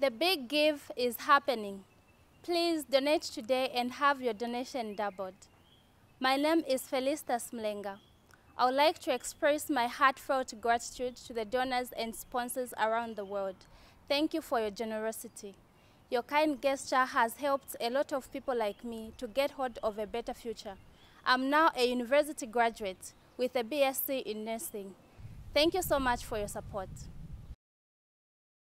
The big give is happening. Please donate today and have your donation doubled. My name is Felistus Mulenga. I would like to express my heartfelt gratitude to the donors and sponsors around the world. Thank you for your generosity. Your kind gesture has helped a lot of people like me to get hold of a better future. I'm now a university graduate with a BSc in nursing. Thank you so much for your support.